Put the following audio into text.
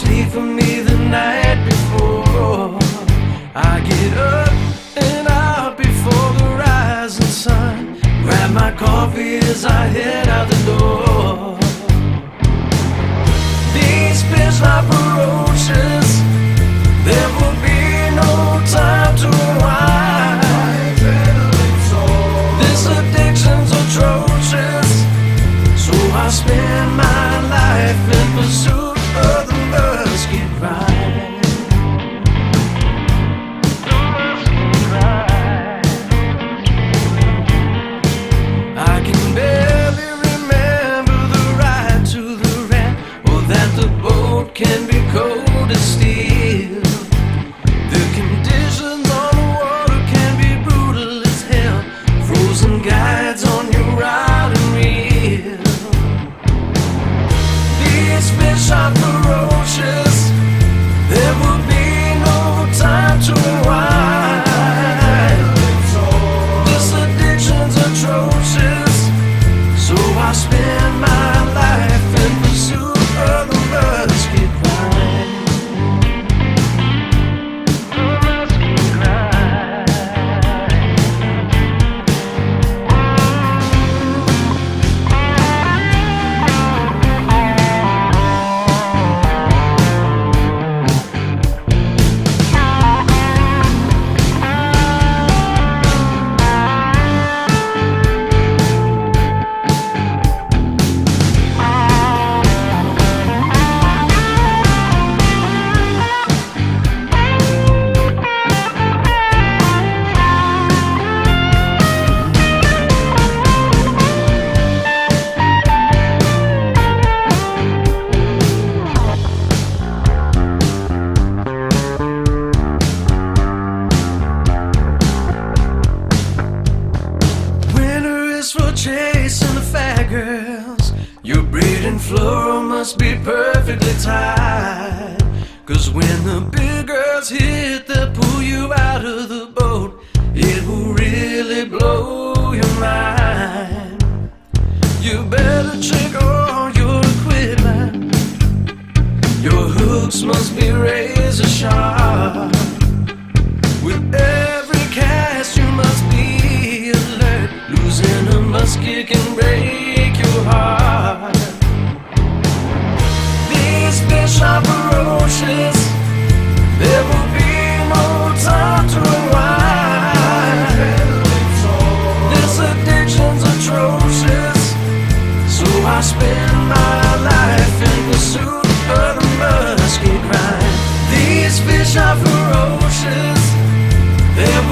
wait for me the night before. I get up and out before the rising sun. Grab my coffee as I head out the door. These fish are ferocious. Cold as steel. For chasing the fat girls. Your breeding flow must be perfectly tight. Cause when the big girls hit, they'll pull you out of the boat. It will really blow your mind. You better check all your equipment. Your hooks must be razor sharp. With ferocious. They're